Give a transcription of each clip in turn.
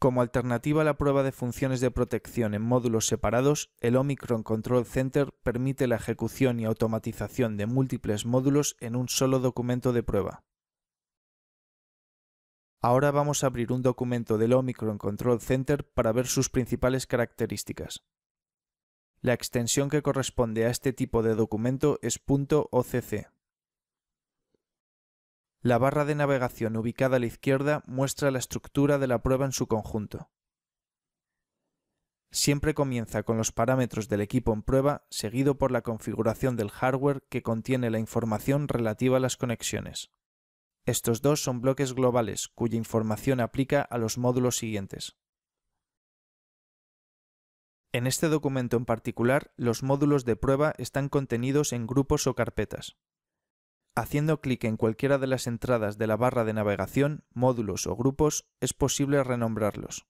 Como alternativa a la prueba de funciones de protección en módulos separados, el Omicron Control Center permite la ejecución y automatización de múltiples módulos en un solo documento de prueba. Ahora vamos a abrir un documento del Omicron Control Center para ver sus principales características. La extensión que corresponde a este tipo de documento es .occ. La barra de navegación ubicada a la izquierda muestra la estructura de la prueba en su conjunto. Siempre comienza con los parámetros del equipo en prueba, seguido por la configuración del hardware que contiene la información relativa a las conexiones. Estos dos son bloques globales cuya información aplica a los módulos siguientes. En este documento en particular, los módulos de prueba están contenidos en grupos o carpetas. Haciendo clic en cualquiera de las entradas de la barra de navegación, módulos o grupos, es posible renombrarlos.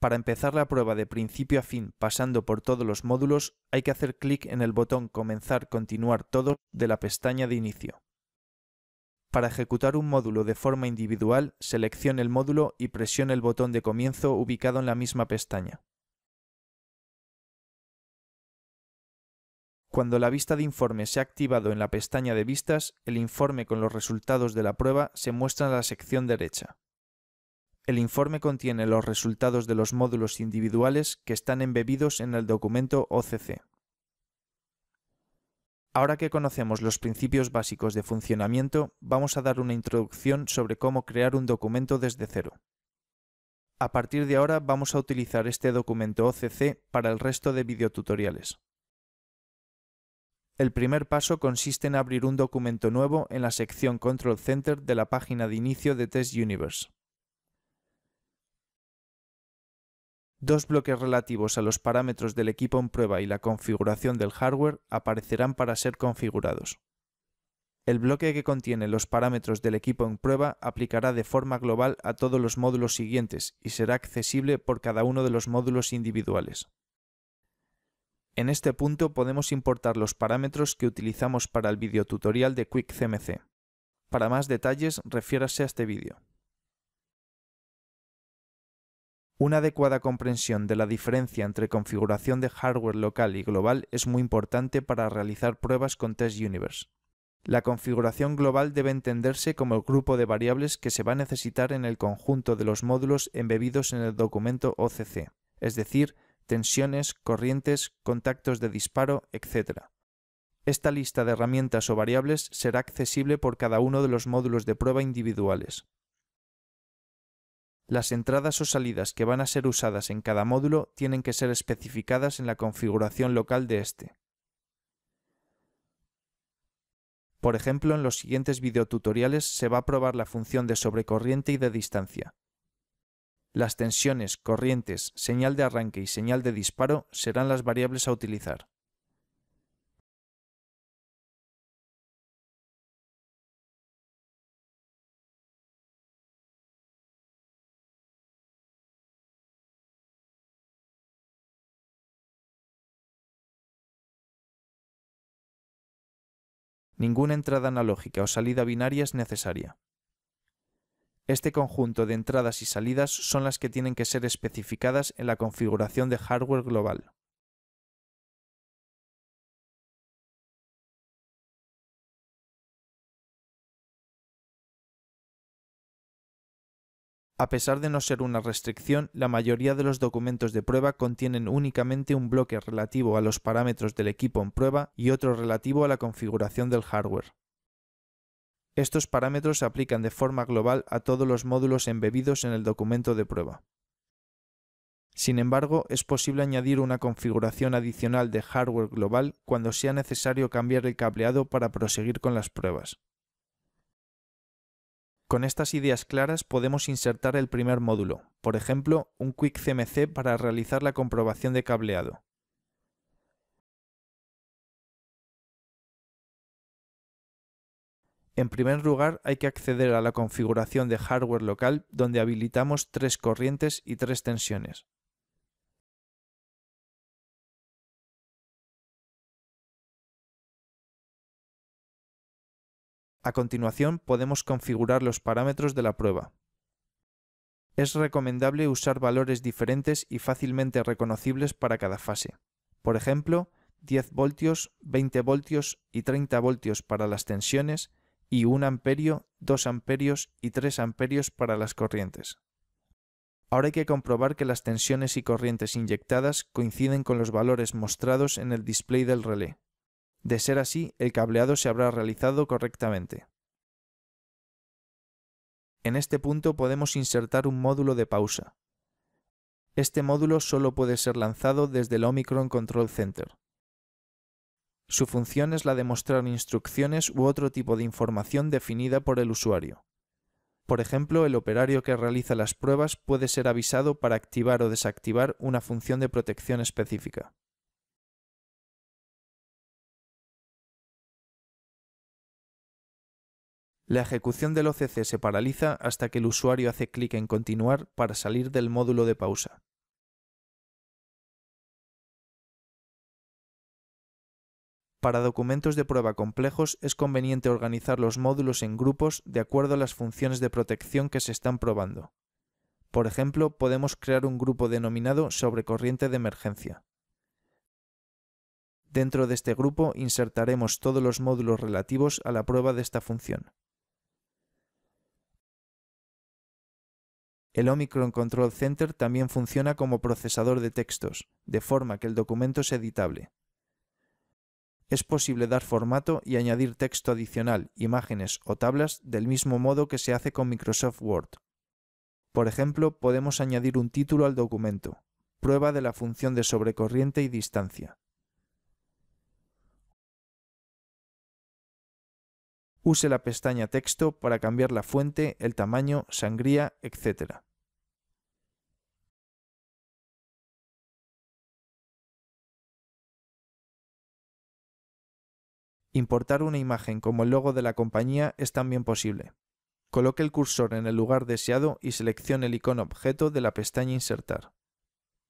Para empezar la prueba de principio a fin pasando por todos los módulos, hay que hacer clic en el botón Comenzar Continuar todo de la pestaña de inicio. Para ejecutar un módulo de forma individual, seleccione el módulo y presione el botón de comienzo ubicado en la misma pestaña. Cuando la vista de informe se ha activado en la pestaña de vistas, el informe con los resultados de la prueba se muestra en la sección derecha. El informe contiene los resultados de los módulos individuales que están embebidos en el documento OCC. Ahora que conocemos los principios básicos de funcionamiento, vamos a dar una introducción sobre cómo crear un documento desde cero. A partir de ahora vamos a utilizar este documento OCC para el resto de videotutoriales. El primer paso consiste en abrir un documento nuevo en la sección Control Center de la página de inicio de Test Universe. Dos bloques relativos a los parámetros del equipo en prueba y la configuración del hardware aparecerán para ser configurados. El bloque que contiene los parámetros del equipo en prueba aplicará de forma global a todos los módulos siguientes y será accesible por cada uno de los módulos individuales. En este punto podemos importar los parámetros que utilizamos para el videotutorial de QuickCMC. Para más detalles, refiérase a este vídeo. Una adecuada comprensión de la diferencia entre configuración de hardware local y global es muy importante para realizar pruebas con Test Universe. La configuración global debe entenderse como el grupo de variables que se va a necesitar en el conjunto de los módulos embebidos en el documento OCC, es decir, tensiones, corrientes, contactos de disparo, etc. Esta lista de herramientas o variables será accesible por cada uno de los módulos de prueba individuales. Las entradas o salidas que van a ser usadas en cada módulo tienen que ser especificadas en la configuración local de este. Por ejemplo, en los siguientes videotutoriales se va a probar la función de sobrecorriente y de distancia. Las tensiones, corrientes, señal de arranque y señal de disparo serán las variables a utilizar. Ninguna entrada analógica o salida binaria es necesaria. Este conjunto de entradas y salidas son las que tienen que ser especificadas en la configuración de hardware global. A pesar de no ser una restricción, la mayoría de los documentos de prueba contienen únicamente un bloque relativo a los parámetros del equipo en prueba y otro relativo a la configuración del hardware. Estos parámetros se aplican de forma global a todos los módulos embebidos en el documento de prueba. Sin embargo, es posible añadir una configuración adicional de hardware global cuando sea necesario cambiar el cableado para proseguir con las pruebas. Con estas ideas claras podemos insertar el primer módulo, por ejemplo, un Quick CMC para realizar la comprobación de cableado. En primer lugar, hay que acceder a la configuración de hardware local donde habilitamos tres corrientes y tres tensiones. A continuación podemos configurar los parámetros de la prueba. Es recomendable usar valores diferentes y fácilmente reconocibles para cada fase. Por ejemplo, 10 voltios, 20 voltios y 30 voltios para las tensiones y 1 amperio, 2 amperios y 3 amperios para las corrientes. Ahora hay que comprobar que las tensiones y corrientes inyectadas coinciden con los valores mostrados en el display del relé. De ser así, el cableado se habrá realizado correctamente. En este punto podemos insertar un módulo de pausa. Este módulo solo puede ser lanzado desde el Omicron Control Center. Su función es la de mostrar instrucciones u otro tipo de información definida por el usuario. Por ejemplo, el operario que realiza las pruebas puede ser avisado para activar o desactivar una función de protección específica. La ejecución del OCC se paraliza hasta que el usuario hace clic en Continuar para salir del módulo de pausa. Para documentos de prueba complejos es conveniente organizar los módulos en grupos de acuerdo a las funciones de protección que se están probando. Por ejemplo, podemos crear un grupo denominado sobre corriente de emergencia. Dentro de este grupo insertaremos todos los módulos relativos a la prueba de esta función. El Omicron Control Center también funciona como procesador de textos, de forma que el documento es editable es posible dar formato y añadir texto adicional, imágenes o tablas del mismo modo que se hace con Microsoft Word. Por ejemplo, podemos añadir un título al documento, prueba de la función de sobrecorriente y distancia. Use la pestaña Texto para cambiar la fuente, el tamaño, sangría, etc. Importar una imagen como el logo de la compañía es también posible. Coloque el cursor en el lugar deseado y seleccione el icono objeto de la pestaña Insertar.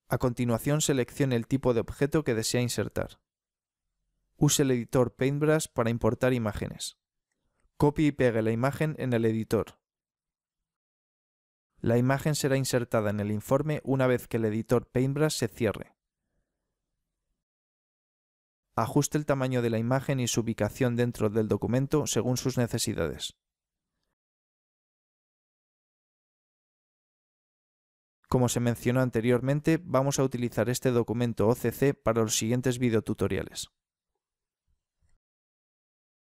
A continuación seleccione el tipo de objeto que desea insertar. Use el editor Paintbrush para importar imágenes. Copie y pegue la imagen en el editor. La imagen será insertada en el informe una vez que el editor Paintbrush se cierre. Ajuste el tamaño de la imagen y su ubicación dentro del documento según sus necesidades. Como se mencionó anteriormente, vamos a utilizar este documento OCC para los siguientes videotutoriales.